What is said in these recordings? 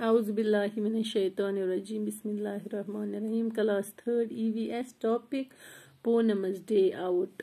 Auzubillahiminashaitanirajim. Bismillahirrahmanirrahim. Class 3rd EVS topic Ponemas Day Out.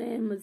names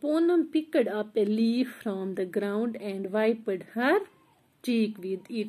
Poonam picked up a leaf from the ground and wiped her cheek with it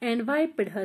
and wiped her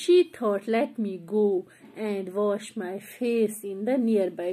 she thought let me go and wash my face in the nearby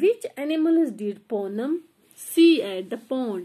which animals did Poonam see at the pond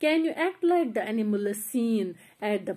can you act like the animals seen at the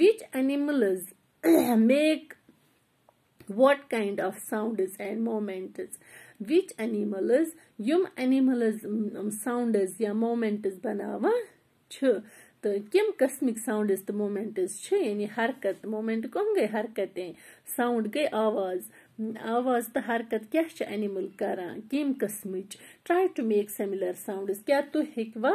which animals make what kind of sound is and moment is. Which animal is? Yum animals um, um, sound is ya moment is banawan छ तो किम cosmic sounds तो moments छ यानी हरकत moment कौन गई हरकतें sound गई आवाज़ आवाज़ तो हरकत क्या एनिमल करान किम कस्मच try to make similar sounds क्या तु हेकवा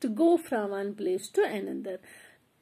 to go from one place to another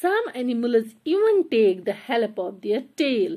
some animals even take the help of their tail